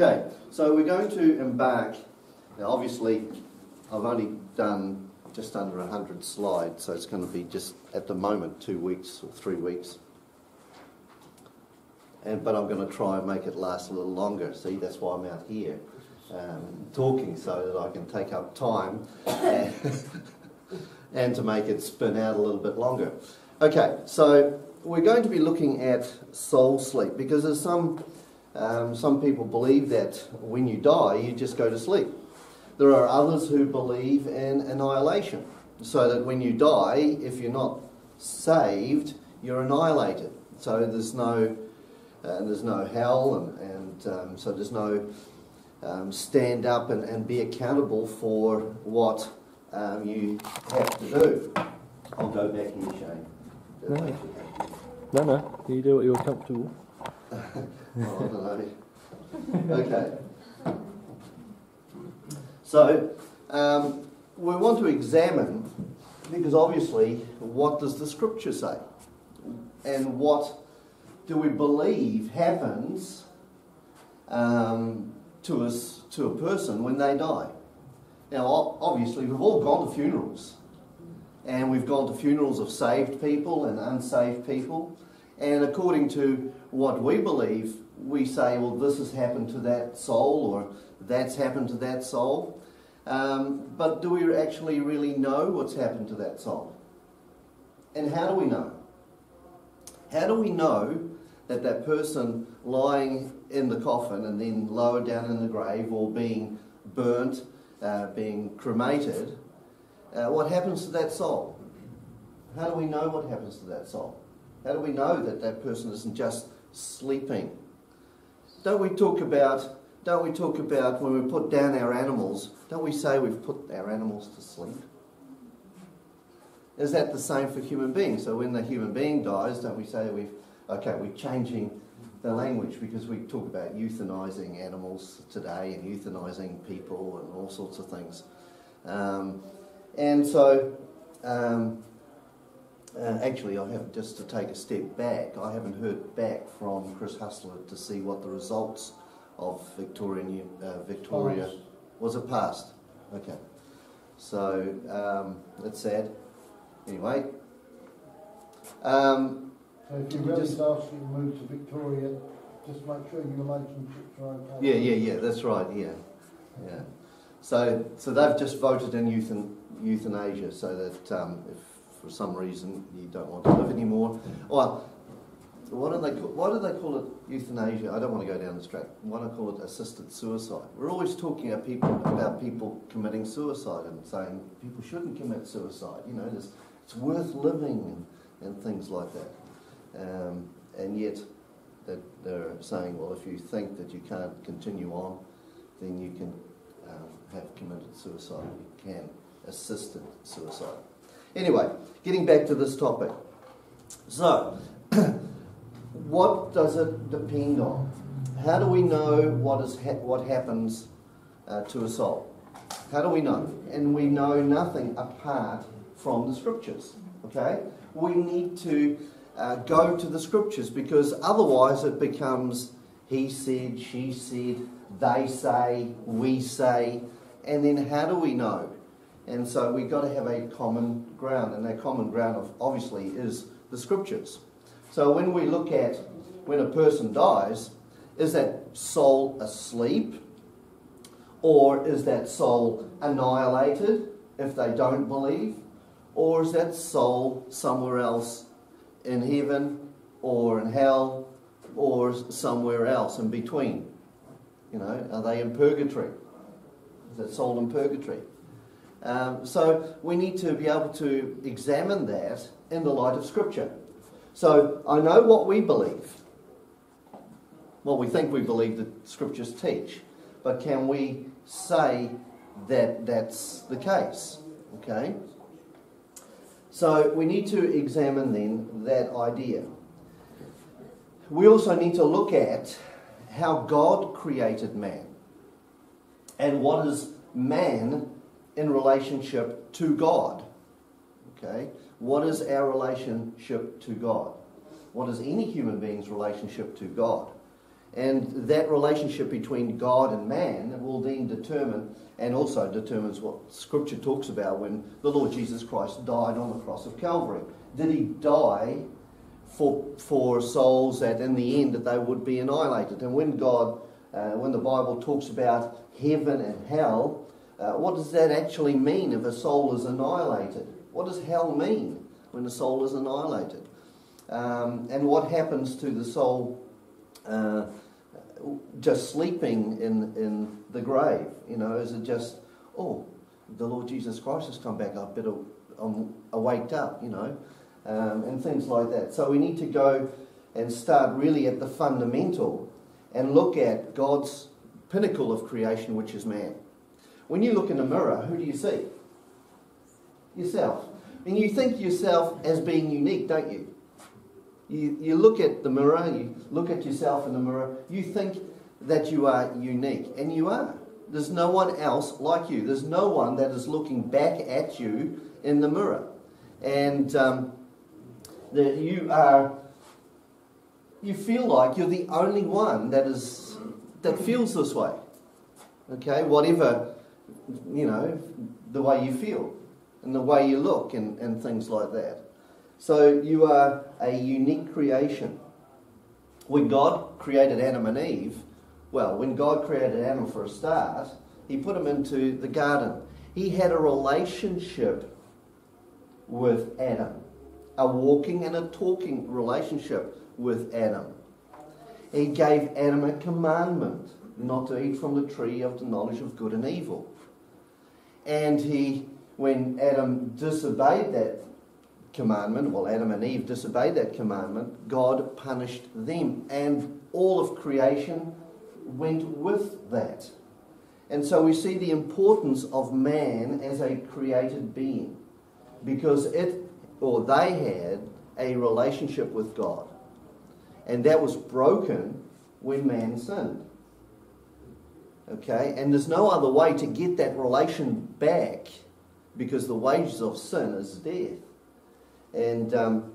Okay, so we're going to embark. Now, obviously, I've only done just under 100 slides, so it's going to be just at the moment two weeks or three weeks. And, but I'm going to try and make it last a little longer. See, that's why I'm out here um, talking so that I can take up time and, and to make it spin out a little bit longer. Okay, so we're going to be looking at soul sleep because there's some um, some people believe that when you die, you just go to sleep. There are others who believe in annihilation, so that when you die, if you're not saved, you're annihilated. So there's no, uh, there's no hell, and, and um, so there's no um, stand up and, and be accountable for what um, you have to do. I'll go back here, Shane. No. No, no, you do what you're comfortable. Oh, okay. So, um, we want to examine, because obviously, what does the scripture say? And what do we believe happens um, to us, to a person when they die? Now, obviously, we've all gone to funerals. And we've gone to funerals of saved people and unsaved people. And according to what we believe, we say, well, this has happened to that soul, or that's happened to that soul. Um, but do we actually really know what's happened to that soul? And how do we know? How do we know that that person lying in the coffin and then lower down in the grave or being burnt, uh, being cremated, uh, what happens to that soul? How do we know what happens to that soul? How do we know that that person isn't just sleeping? Don't we talk about don't we talk about when we put down our animals, don't we say we've put our animals to sleep? Is that the same for human beings? So when the human being dies, don't we say we've okay, we're changing the language because we talk about euthanizing animals today and euthanizing people and all sorts of things. Um, and so um, uh, actually, I have just to take a step back. I haven't heard back from Chris Hustler to see what the results of Victorian uh, Victoria Passed. was. It passed? Okay. So um, that's sad. Anyway. Um, So if you really just- ask you to move to Victoria, just make sure your relationships are okay. yeah, yeah, yeah. That's right. Yeah, yeah. So, so they've just voted in euthan, euthanasia, so that um, if for some reason you don't want to live anymore, or what do they call, why do they call it euthanasia? I don't want to go down this track. Why do they call it assisted suicide? We're always talking about people about people committing suicide and saying people shouldn't commit suicide. You know, it's worth living and, and things like that. Um, and yet, that they're saying, well, if you think that you can't continue on, then you can um, have committed suicide. You can assisted suicide. Anyway, getting back to this topic. So, what does it depend on? How do we know what is ha- what happens uh, to a soul? How do we know? And we know nothing apart from the scriptures. Okay, we need to uh, go to the scriptures because otherwise it becomes he said, she said, they say, we say, and then how do we know? And so we've got to have a common ground, and that common ground of, obviously is the scriptures. So when we look at when a person dies, is that soul asleep? Or is that soul annihilated if they don't believe? Or is that soul somewhere else in heaven or in hell or somewhere else in between? You know, are they in purgatory? Is that soul in purgatory? Um, so we need to be able to examine that in the light of Scripture. So I know what we believe, what we think we believe that Scriptures teach, but can we say that that's the case? Okay? So we need to examine then that idea. We also need to look at how God created man and what is man in relationship to God. Okay? What is our relationship to God? What is any human being's relationship to God? And that relationship between God and man will then determine, and also determines what Scripture talks about when the Lord Jesus Christ died on the cross of Calvary. Did he die for, for souls that in the end that they would be annihilated? And when God, uh, when the Bible talks about heaven and hell, uh, what does that actually mean if a soul is annihilated? What does hell mean when a soul is annihilated? Um, and what happens to the soul uh, just sleeping in, in the grave? You know, is it just, oh, the Lord Jesus Christ has come back, I better, I'm awaked up, you know, um, and things like that. So we need to go and start really at the fundamental and look at God's pinnacle of creation, which is man. When you look in the mirror, who do you see? Yourself. And you think yourself as being unique, don't you? You, you look at the mirror, you look at yourself in the mirror, you think that you are unique, and you are. There's no one else like you. There's no one that is looking back at you in the mirror. And um, that you are, you feel like you're the only one that is, that feels this way. Okay, whatever, you know, the way you feel and the way you look and, and things like that. So you are a unique creation. When God created Adam and Eve, well, when God created Adam for a start, he put him into the garden. He had a relationship with Adam, a walking and a talking relationship with Adam. He gave Adam a commandment not to eat from the tree of the knowledge of good and evil. And he, when Adam disobeyed that commandment, well, Adam and Eve disobeyed that commandment, God punished them. And all of creation went with that. And so we see the importance of man as a created being because it or they had a relationship with God. And that was broken when man sinned. Okay? And there's no other way to get that relation back because the wages of sin is death. And um,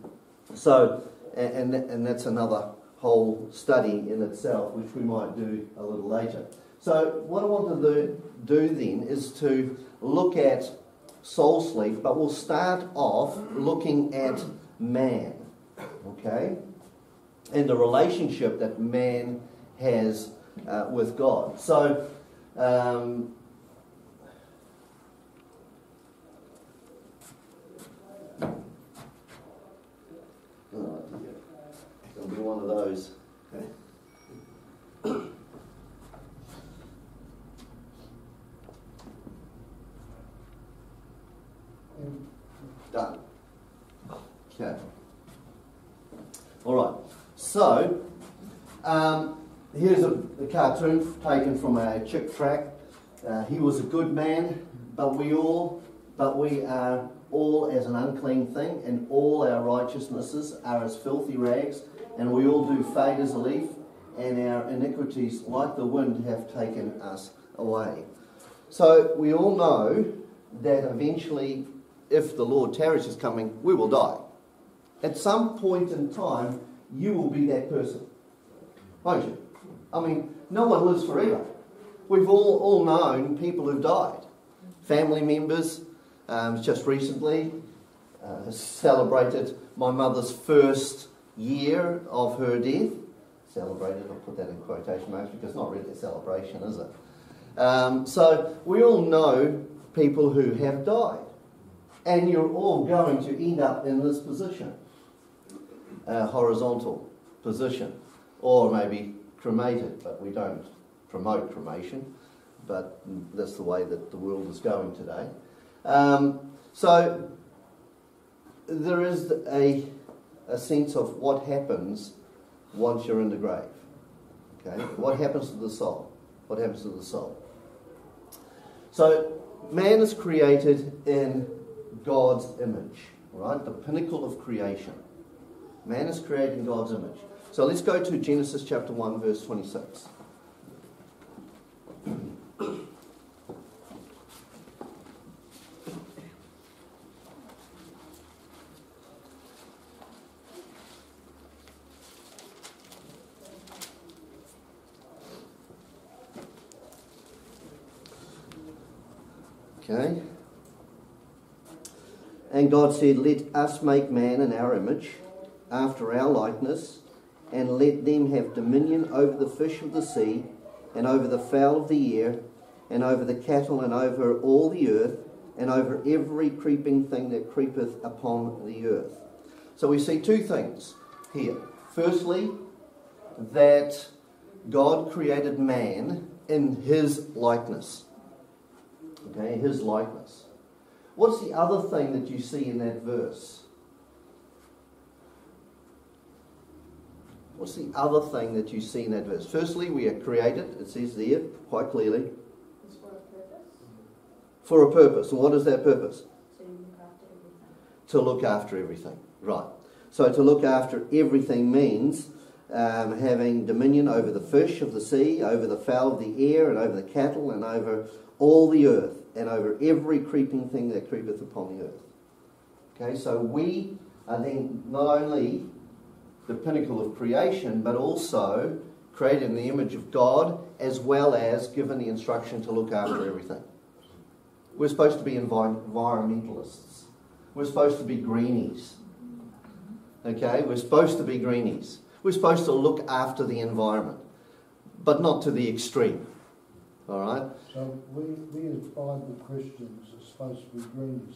so, and, and that's another whole study in itself, which we might do a little later. So, what I want to do, do then is to look at soul sleep, but we'll start off looking at man, okay? And the relationship that man has uh, with God. So, um, oh. It'll be one of those. Done. Okay. All right. So, um, here's a, a cartoon taken from a Chick tract. Uh, he was a good man, but we all, but we are all as an unclean thing, and all our righteousnesses are as filthy rags, and we all do fade as a leaf, and our iniquities, like the wind, have taken us away. So we all know that eventually, if the Lord tarries is coming, we will die. At some point in time, you will be that person, won't you? I mean, no one lives forever. We've all, all known people who've died. Family members, um, just recently uh, celebrated my mother's first year of her death. Celebrated, I'll put that in quotation marks because it's not really a celebration, is it? Um, so we all know people who have died. And you're all going to end up in this position a horizontal position, or maybe cremated, but we don't promote cremation, but that's the way that the world is going today. Um, so there is a, a sense of what happens once you're in the grave. Okay, what happens to the soul? What happens to the soul? So man is created in God's image, right? The pinnacle of creation. Man is created in God's image. So let's go to Genesis chapter 1, verse 26. Okay. And God said, Let us make man in our image, after our likeness and let them have dominion over the fish of the sea, and over the fowl of the air, and over the cattle, and over all the earth, and over every creeping thing that creepeth upon the earth. So we see two things here. Firstly, that God created man in his likeness. Okay, his likeness. What's the other thing that you see in that verse? What's the other thing that you see in that verse? Firstly, we are created, it says there quite clearly, It's for a purpose, for a purpose. And what is that purpose? you look after everything. To look after everything. Right. So to look after everything means um, having dominion over the fish of the sea, over the fowl of the air, and over the cattle, and over all the earth, and over every creeping thing that creepeth upon the earth. Okay, so we are then not only the pinnacle of creation, but also created in the image of God, as well as given the instruction to look after everything. We're supposed to be envi- environmentalists. We're supposed to be greenies. Okay, we're supposed to be greenies. We're supposed to look after the environment, but not to the extreme. All right? So we, we as Bible Christians are supposed to be greenies,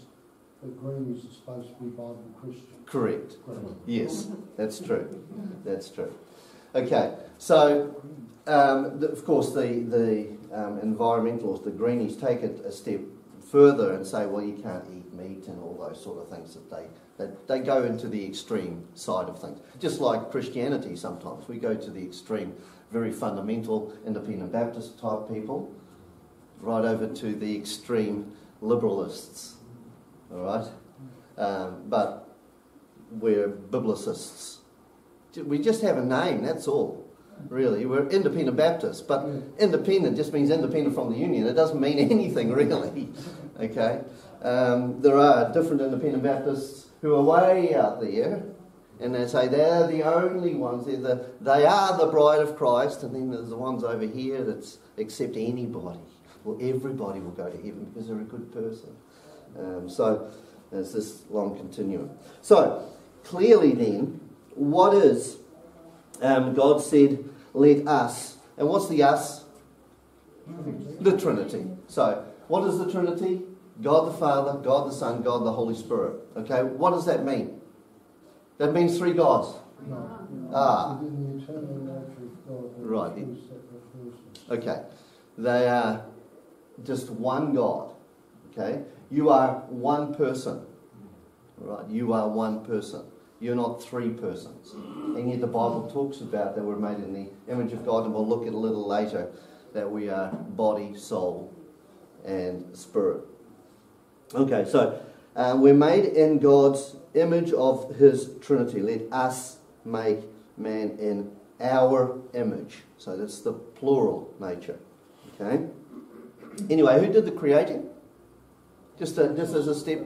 but greenies are supposed to be Bible Christian. Correct. Correct. Yes, that's true. That's true. Okay, so um, the, of course the the um, environmentalists, the greenies, take it a step further and say, well, you can't eat meat and all those sort of things that they that they go into the extreme side of things. Just like Christianity, sometimes we go to the extreme, very fundamental independent Baptist type people, right over to the extreme liberalists. All right, um, but we're biblicists. We just have a name, that's all, really. We're independent Baptists, but independent just means independent from the union. It doesn't mean anything, really. Okay? Um, there are different independent Baptists who are way out there, and they say they're the only ones, they're the, they are the bride of Christ, and then there's the ones over here that accept anybody. Well, everybody will go to heaven because they're a good person. Um, so, there's this long continuum. So, clearly then, what is um, God said, let us, and what's the us? The Trinity. So, what is the Trinity? God the Father, God the Son, God the Holy Spirit. Okay, what does that mean? That means three gods. No. Ah. Nature of God, Right. two separate persons. Okay, they are just one God. Okay, you are one person. Right, you are one person. You're not three persons. And yet the Bible talks about that we're made in the image of God, and we'll look at a little later that we are body, soul, and spirit. Okay, so uh, we're made in God's image of His Trinity. Let us make man in our image. So that's the plural nature. Okay. Anyway, who did the creating? Just, a, just as a step,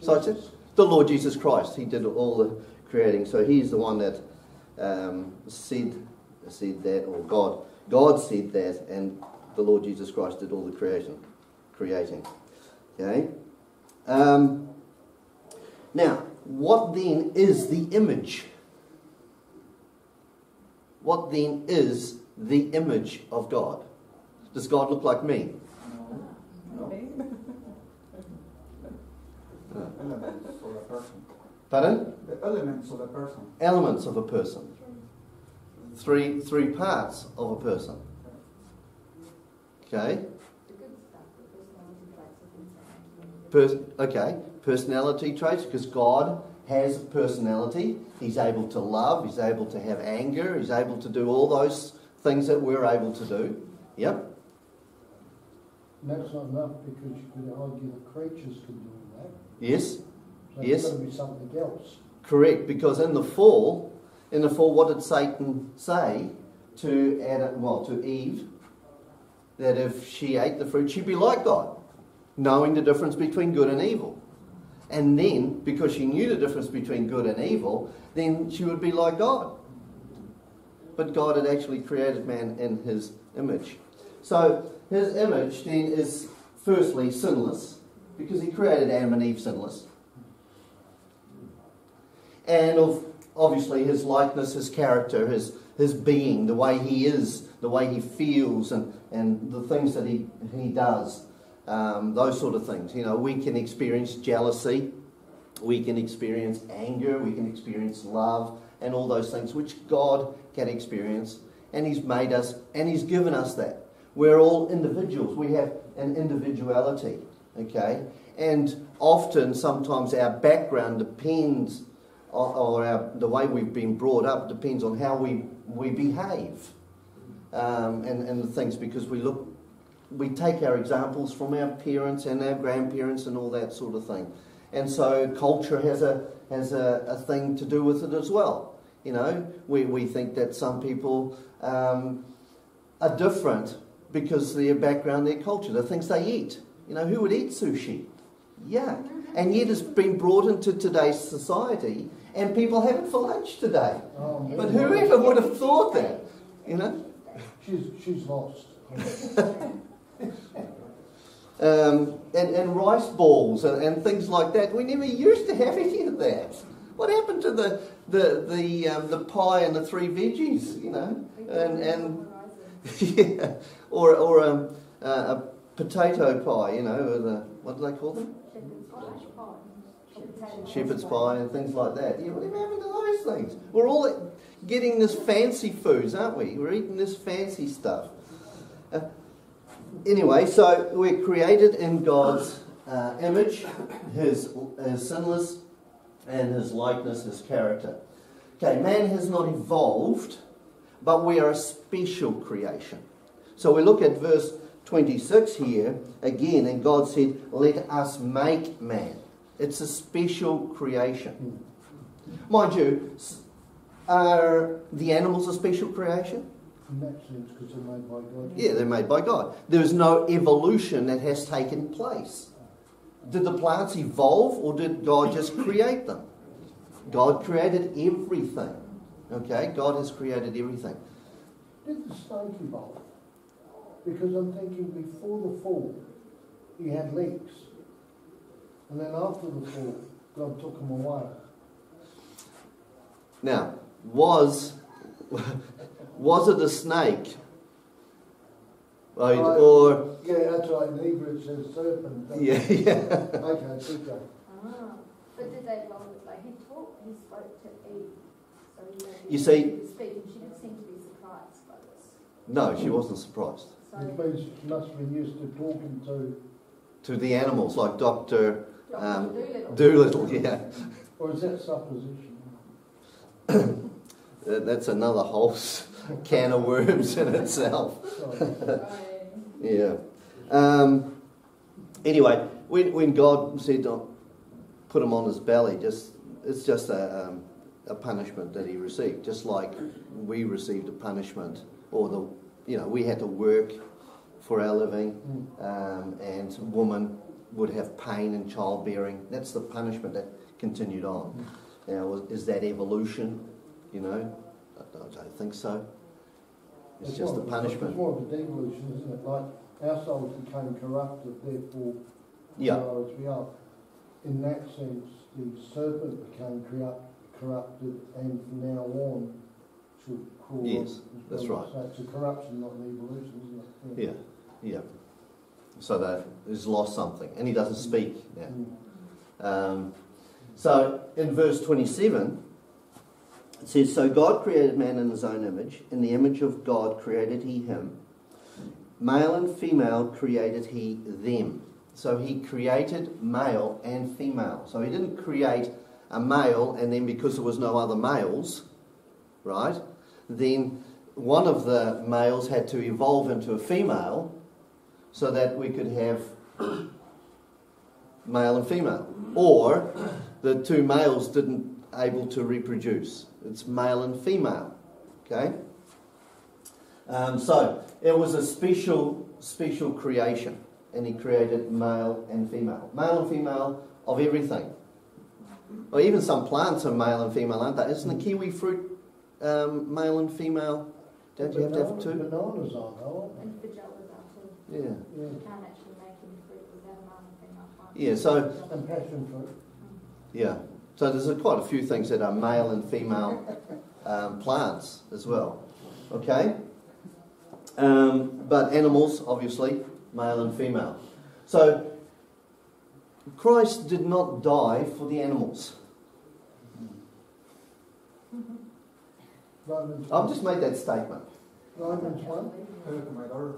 side step? The Lord Jesus Christ. He did all the creating. So He's the one that um, said said that, or God God said that, and the Lord Jesus Christ did all the creation, creating. Okay. Um, now, what then is the image? What then is the image of God? Does God look like me? Elements of a person. Pardon? The elements of a person. Elements of a person. Three three parts of a person. Okay. The good stuff, the personality traits of things that Pers- okay. Personality traits, because God has personality. He's able to love. He's able to have anger. He's able to do all those things that we're able to do. Yep. And that's not enough because you could argue that creatures can do that. Yes. So Yes. it's to be something else. Correct, because in the fall, in the fall, what did Satan say to Adam, well, to Eve? That if she ate the fruit, she'd be like God, knowing the difference between good and evil. And then, because she knew the difference between good and evil, then she would be like God. But God had actually created man in his image. So his image then is firstly, sinless, because he created Adam and Eve sinless. And of obviously his likeness, his character, his, his being, the way he is, the way he feels, and, and the things that he, he does, um, those sort of things. You know, we can experience jealousy, we can experience anger, we can experience love, and all those things which God can experience. And He's made us, and He's given us that. We're all individuals, we have an individuality, okay? And often, sometimes our background depends, or, our, the way we've been brought up depends on how we, we behave um, and, and the things, because we look, we take our examples from our parents and our grandparents and all that sort of thing. And so culture has a, has a, a thing to do with it as well. You know, we, we think that some people um, are different because their background, their culture, the things they eat. You know, who would eat sushi? Yuck. And yet it's been brought into today's society and people have it for lunch today. Um, But whoever would have thought that? You know? She's, she's lost. Um, and, and rice balls and, and things like that. We never used to have any of that. What happened to the the the um, the pie and the three veggies? You know, and and yeah, or or um, uh, a potato pie. You know, or the what do they call them? Shepherd's pie and things like that. Yeah, whatever happened to those things? We're all getting this fancy foods, aren't we? We're eating this fancy stuff. Uh, anyway, so we're created in God's uh, image, his, his sinless, and his likeness, his character. Okay, man has not evolved, but we are a special creation. So we look at verse 26 here again, and God said, Let us make man. It's a special creation. Mind you, are the animals a special creation? In that sense, because they're made by God. Yeah, they're made by God. There is no evolution that has taken place. Did the plants evolve or did God just create them? God created everything. Okay? God has created everything. Did the snake evolve? Because I'm thinking before the fall, he had legs. And then after the fall, God took him away. Now, was was it a snake? Right, Right. or Yeah, that's right. In Hebrew it says serpent. doesn't yeah, yeah. Okay, good go. Ah, but did they love it? Like he talked, he spoke to Eve. So he knew You see- speaking. She didn't seem to be surprised by this. No, she wasn't surprised. Which So means she must have been used to talking to, To the animals, like Doctor Um, Dolittle. Dolittle, yeah. or is that supposition? That's another whole can of worms in itself. Yeah. Um, anyway, when, when God said, "Don't put him on his belly, just it's just a, um, a punishment that he received, just like we received a punishment, or the you know we had to work for our living, Mm. um, and woman would have pain in childbearing. That's the punishment that continued on. Now, is that evolution? You know, I don't think so. It's just a punishment. It's more of a devolution, isn't it? Like our souls became corrupted, therefore Yeah. we are. In that sense, the serpent became corrupt, corrupted, and from now on should crawl. Yes, that's right. So it's a corruption, not an evolution, isn't it? Yeah, yeah. So that he's lost something, and he doesn't speak now. Mm. Um, so in verse 27, it says, So God created man in his own image. In the image of God created he him. Male and female created he them. So he created male and female. So he didn't create a male and then because there was no other males, right? Then one of the males had to evolve into a female so that we could have male and female. Or the two males didn't able to reproduce. It's male and female. Okay? Um, so it was a special, special creation. And he created male and female. Male and female of everything. Or even some plants are male and female, aren't they? Isn't the kiwi fruit um, male and female? Don't you have to have two? Bananas aren't, are they? And vaginas are too. Yeah. Yeah, You can't actually make any fruit without a male and female plant. Yeah, so and passion fruit. Yeah. So there's a, quite a few things that are male and female um, plants as well. Okay. Um, but animals, obviously, male and female. So Christ did not die for the animals. Romans, I've just made that statement. Romans one, Tell it to my daughter.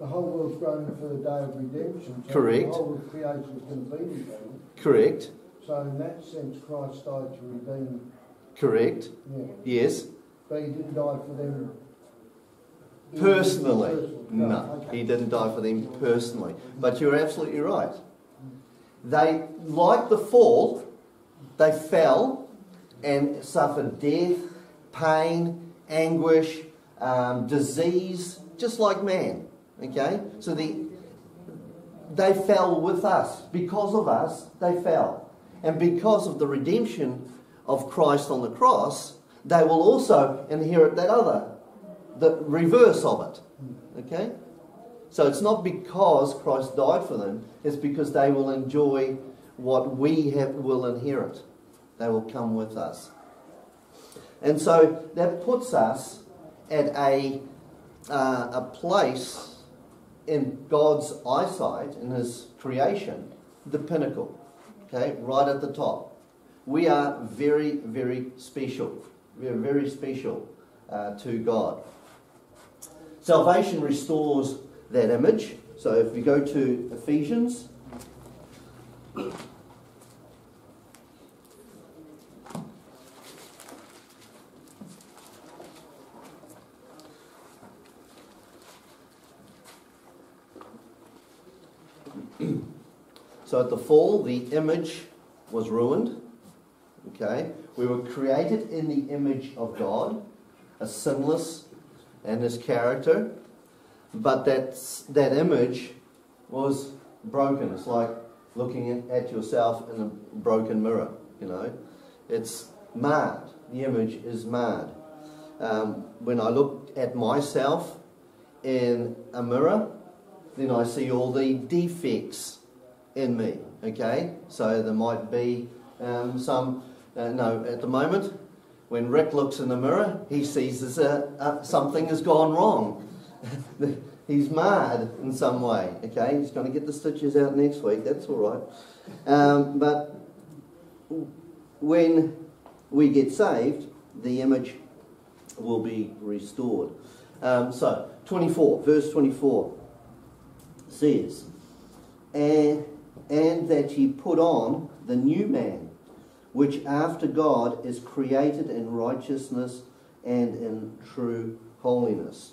the whole world's groaning for the day of redemption. So Correct. The whole of creation is going to be redeemed. Correct. So in that sense, Christ died to redeem. Correct. Yeah, Yes. but he didn't die for them. Personally. Personally. No, okay. he didn't die for them personally. But you're absolutely right. They, like the fall, they fell and suffered death, pain, anguish, um, disease, just like man. Okay? So the, they fell with us. Because of us, they fell. And because of the redemption of Christ on the cross, they will also inherit that other, the reverse of it. Okay? So it's not because Christ died for them, it's because they will enjoy what we have, will inherit. They will come with us. And so that puts us at a, uh, a place in God's eyesight, in His creation, the pinnacle. Okay? Right at the top. We are very, very special. We are very special uh, to God. Salvation restores that image. So if we go to Ephesians, at the fall, the image was ruined. Okay? We were created in the image of God, a sinless and his character. But that, that image was broken. It's like looking at, at yourself in a broken mirror, you know. It's marred. The image is marred. Um, when I look at myself in a mirror, then I see all the defects in me, okay? So there might be um, some, uh, no, at the moment, when Rick looks in the mirror, he sees there's a, a, something has gone wrong. He's marred in some way. Okay, he's going to get the stitches out next week. That's all right. Um, but when we get saved, the image will be restored. Um, so, 24, verse 24 says, and, and that ye put on the new man, which after God is created in righteousness and in true holiness.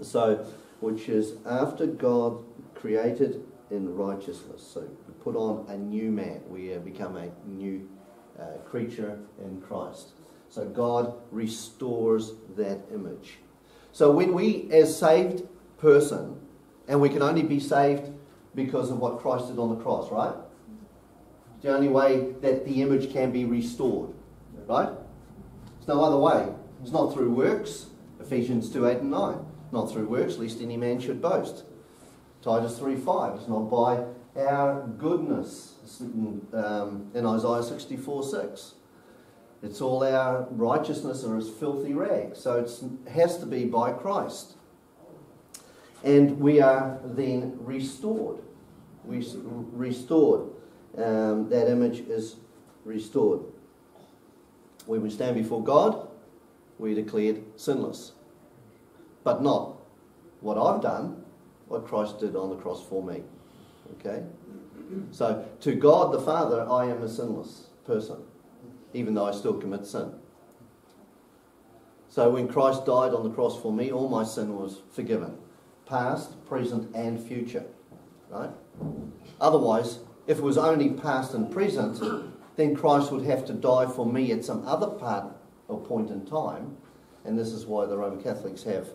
So, which is after God created in righteousness. So, we put on a new man. We uh, become a new uh, creature in Christ. So, God restores that image. So, when we, as saved person, and we can only be saved because of what Christ did on the cross, right? It's the only way that the image can be restored, right? There's no other way. It's not through works, Ephesians 2 8 and 9. Not through works, lest any man should boast. Titus 3 5. It's not by our goodness. Um, in Isaiah 64 6. It's all our righteousness or as filthy rags. So it has to be by Christ. And we are then restored. We restored. Um, that image is restored. When we stand before God, we are declared sinless. But not what I've done, what Christ did on the cross for me. Okay? So, to God the Father, I am a sinless person, even though I still commit sin. So, when Christ died on the cross for me, all my sin was forgiven past, present, and future. Right? Otherwise, if it was only past and present, then Christ would have to die for me at some other part or point in time. And this is why the Roman Catholics have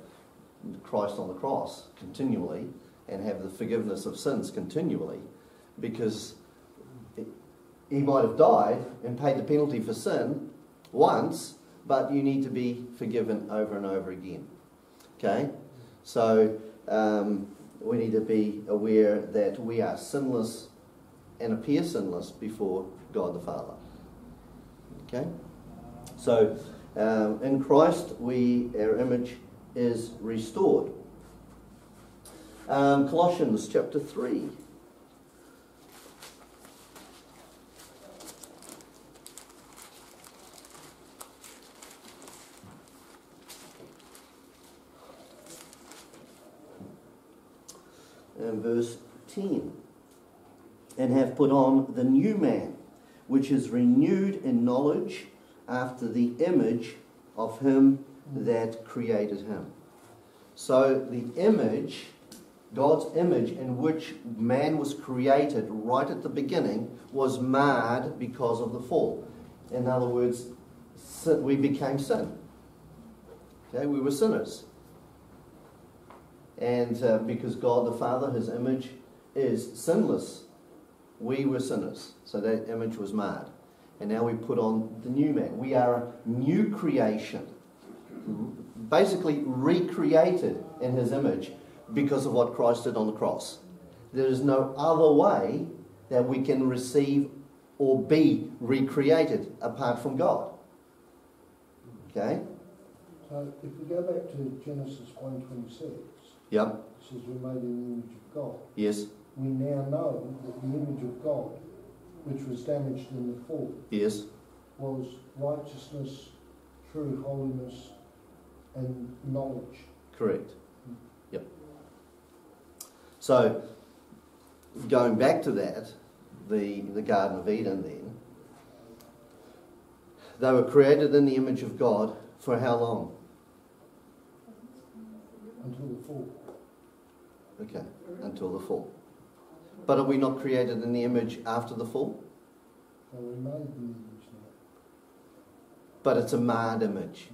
Christ on the cross continually and have the forgiveness of sins continually because he might have died and paid the penalty for sin once, but you need to be forgiven over and over again. Okay? So um, we need to be aware that we are sinless and appear sinless before God the Father. Okay? So, um, in Christ, we our image is restored. Um, Colossians chapter 3. Uh, verse 10 and have put on the new man, which is renewed in knowledge after the image of him that created him. So the image, God's image in which man was created right at the beginning, was marred because of the fall. In other words, we became sin. Okay, we were sinners. And uh, because God the Father, his image, is sinless, we were sinners. So that image was marred. And now we put on the new man. We are a new creation, basically recreated in his image because of what Christ did on the cross. There is no other way that we can receive or be recreated apart from God. Okay? So if we go back to Genesis 1.26, Yep. says we're made in the image of God. Yes. We now know that the image of God, which was damaged in the fall, Yes. was righteousness, true holiness, and knowledge. Correct. Yep. So, going back to that, the, the Garden of Eden then, they were created in the image of God for how long? Until the fall. Okay, until the fall. But are we not created in the image after the fall? But it's a marred image.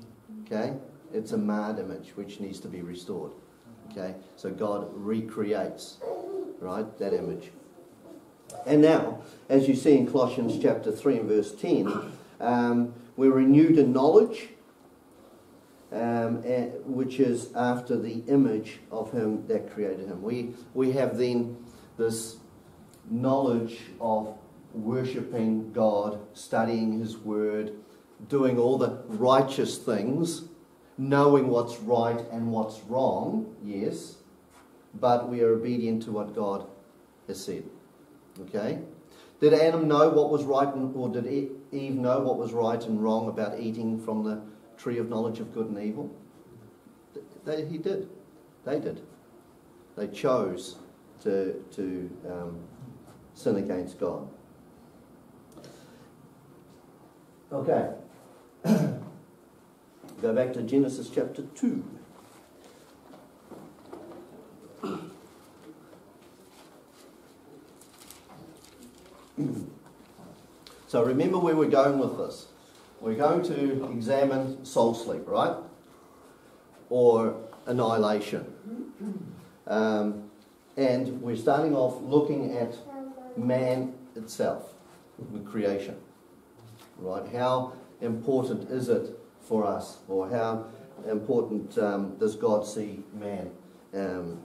Okay? It's a marred image which needs to be restored. Okay? So God recreates, right, that image. And now, as you see in Colossians chapter 3 and verse 10, um, we're renewed in knowledge, um, eh, which is after the image of Him that created Him. We, we have then this knowledge of worshipping God, studying His Word, doing all the righteous things, knowing what's right and what's wrong, yes, but we are obedient to what God has said. Okay? Did Adam know what was right, and, or did Eve know what was right and wrong about eating from the tree of knowledge of good and evil? They, he did. They did. They chose to, to um, sin against God. Okay. Go back to Genesis chapter 2. So remember where we're going with this. We're going to examine soul sleep, right? Or annihilation. Um, and we're starting off looking at man itself, the creation. Right? How important is it for us, or how important um, does God see man um,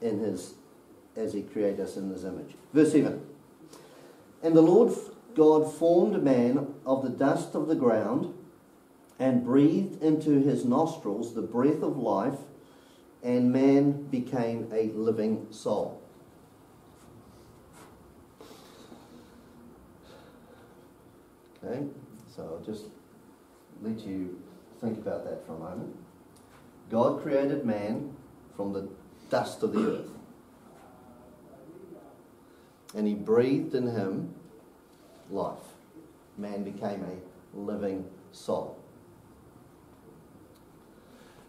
in his as He created us in His image? Verse seven. And the Lord God formed man of the dust of the ground, and breathed into his nostrils the breath of life, and man became a living soul. Okay, so I'll just let you think about that for a moment. God created man from the dust of the earth, and he breathed in him life. Man became a living soul.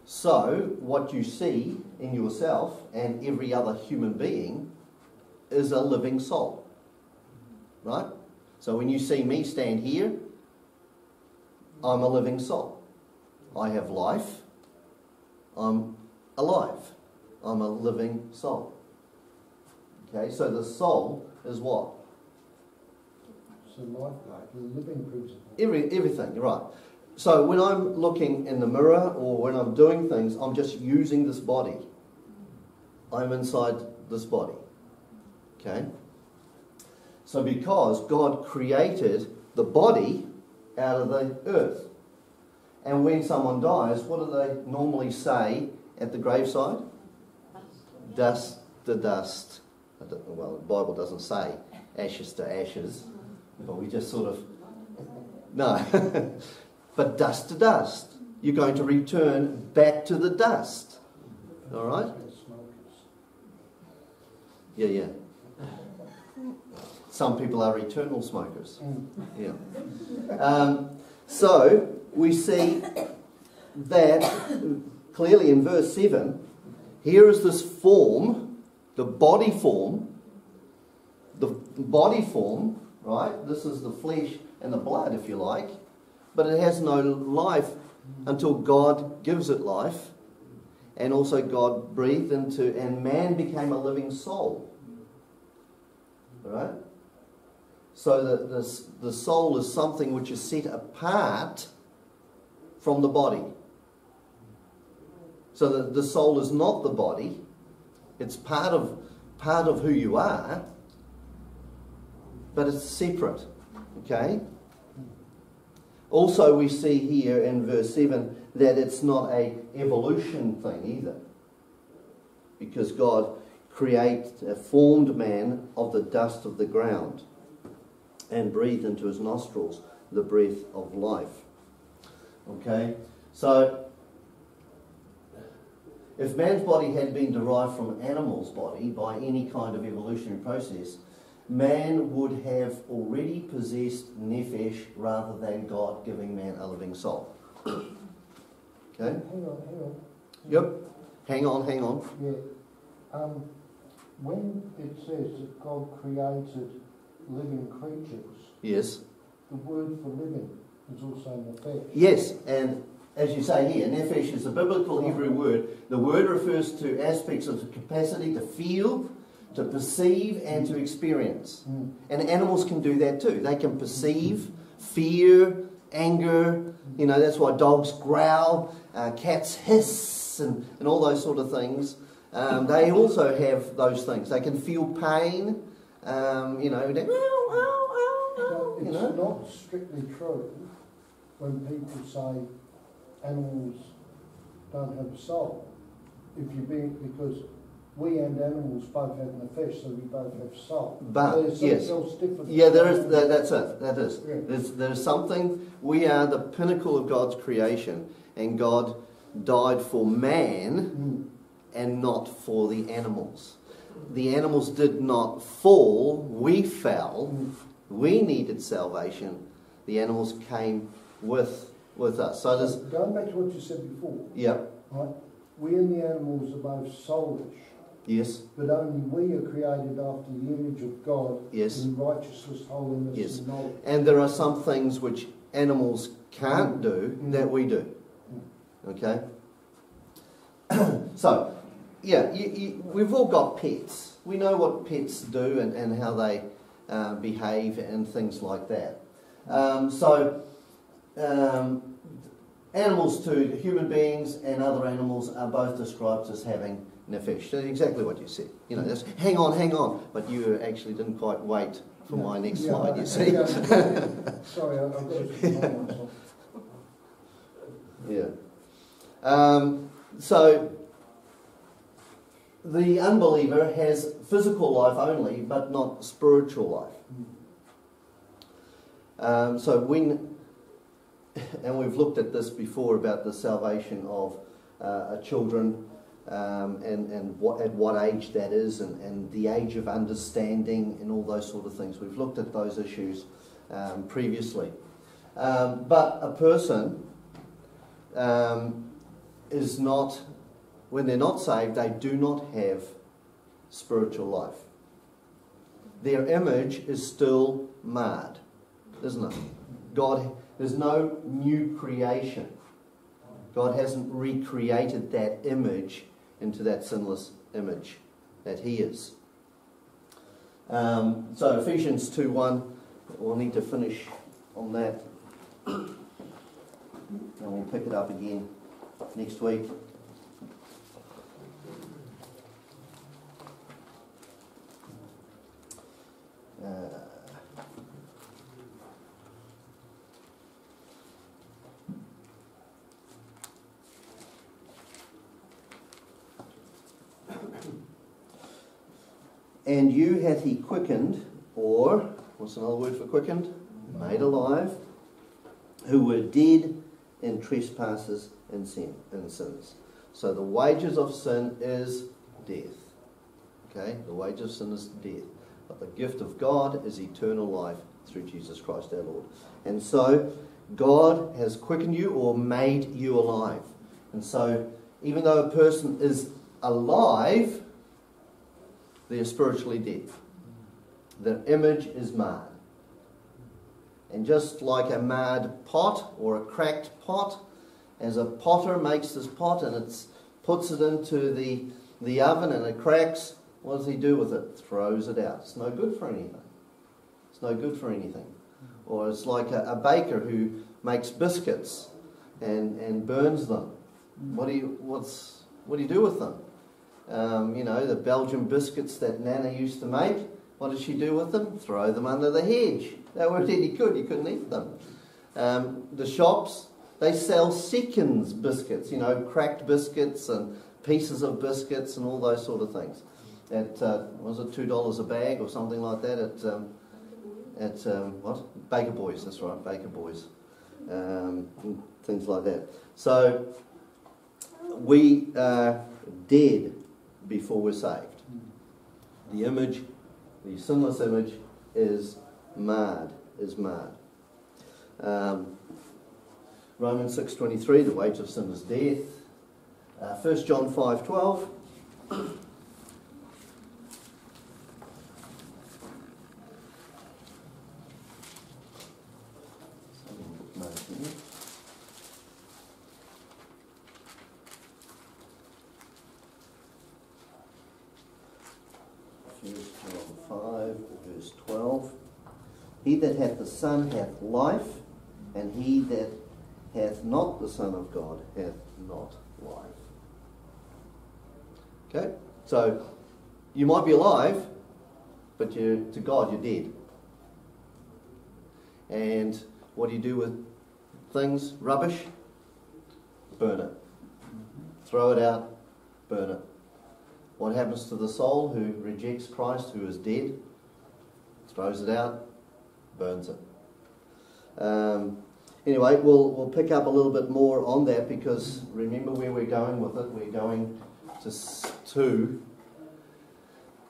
So, what you see in yourself and every other human being is a living soul. Right? So, when you see me stand here, I'm a living soul. I have life. I'm alive. I'm a living soul. Okay, so the soul is what? So life, the living. Every, everything, you're right. So when I'm looking in the mirror or when I'm doing things, I'm just using this body. I'm inside this body. Okay? So, because God created the body out of the earth, and when someone dies, what do they normally say at the graveside? Dust to dust. Well, the Bible doesn't say ashes to ashes, but we just sort of. No. but dust to dust. You're going to return back to the dust. All right? Yeah, yeah. Some people are eternal smokers. Mm. Yeah. Um, so we see that clearly in verse 7 here is this form, the body form, the body form, right? This is the flesh and the blood, if you like, but it has no life until God gives it life. And also, God breathed into, and man became a living soul. Right? So that the, the soul is something which is set apart from the body. So that the soul is not the body, it's part of, part of who you are, but it's separate. Okay? Also, we see here in verse 7 that it's not a evolution thing either. Because God created, a formed man of the dust of the ground and breathed into his nostrils the breath of life. Okay? So, if man's body had been derived from an animal's body by any kind of evolutionary process, man would have already possessed nephesh rather than God giving man a living soul. Okay? Hang on, hang on. Yep. Hang on, hang on. Yeah. Um, when it says that God created living creatures, Yes. the word for living is also nephesh. Yes, and as you say here, nephesh is a biblical Hebrew word. The word refers to aspects of the capacity to feel, to perceive, and to experience. Mm. And animals can do that too. They can perceive fear, anger. You know, that's why dogs growl, uh, cats hiss, and, and all those sort of things. Um, they also have those things. They can feel pain. Um, you know, they, "Ow, ow, ow, So you it's know. not strictly true when people say animals don't have a soul. If you be because we and animals both have nefesh, so we both have salt. But, There's yes. Yeah, there is. That, that's it. That is. Yeah. There's, there's something. We are the pinnacle of God's creation, and God died for man Mm. and not for the animals. The animals did not fall. We fell. Mm. We needed salvation. The animals came with with us. So there's. Going back to what you said before, Yeah. right? We and the animals are both soulish, Yes. but only we are created after the image of God Yes. in righteousness, holiness, Yes. and knowledge. And there are some things which animals can't do Mm. that we do. Okay? so, yeah, you, you, we've all got pets. We know what pets do and, and how they uh, behave and things like that. Um, so, um, animals too, human beings and other animals are both described as having nefesh. That's exactly what you said. You know, just hang on, hang on. But you actually didn't quite wait for my next Yeah, slide, you see. yeah, Sorry, I- I've got to remind myself. Yeah. Um, so the unbeliever has physical life only, but not spiritual life. Um, so when, and we've looked at this before about the salvation of uh, children um, and, and what, at what age that is and, and the age of understanding and all those sort of things. We've looked at those issues um, previously. Um, but a person um, is not, when they're not saved, they do not have spiritual life. Their image is still marred, isn't it? God, there's no new creation. God hasn't recreated that image into that sinless image that he is. Um, so Ephesians 2.1, we'll need to finish on that. and we'll pick it up again next week. Uh, And you hath he quickened, or what's another word for quickened? Made alive, who were dead in trespasses and sin and sins. So the wages of sin is death. Okay? The wages of sin is death. But the gift of God is eternal life through Jesus Christ our Lord. And so God has quickened you or made you alive. And so even though a person is alive, they are spiritually dead. Their image is marred. And just like a marred pot or a cracked pot, as a potter makes this pot and it's puts it into the, the oven and it cracks, what does he do with it? Throws it out. It's no good for anything. It's no good for anything. Or it's like a, a baker who makes biscuits and, and burns them. What do you what's what do you do with them? Um, you know, the Belgian biscuits that Nana used to make. What did she do with them? Throw them under the hedge. They weren't any good. You couldn't eat them. Um, the shops they sell seconds biscuits. You know, cracked biscuits and pieces of biscuits and all those sort of things. At uh, was it two dollars a bag or something like that? At um, at um, what Baker Boys. That's right, Baker Boys. Um, things like that. So we are dead before we're saved. The image, the sinless image, is marred, is marred. Um, Romans 6.23, the wage of sin is death. Uh, 1 John 5.12. John 5, verse 12. He that hath the Son hath life, and he that hath not the Son of God hath not life. Okay? So, you might be alive, but you, to God you're dead. And what do you do with things? Rubbish? Burn it. Throw it out, burn it. What happens to the soul who rejects Christ, who is dead? Throws it out, burns it. Um, anyway, we'll, we'll pick up a little bit more on that because remember where we're going with it. We're going to, to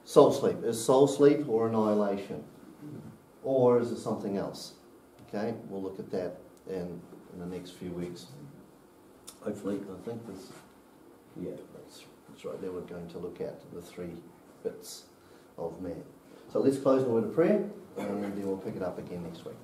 soul sleep. Is soul sleep or annihilation? Or is it something else? Okay, we'll look at that in, in the next few weeks. Hopefully, I think this, yeah, that's, right. There we're going to look at the three bits of man. So let's close the word of prayer and then we'll pick it up again next week.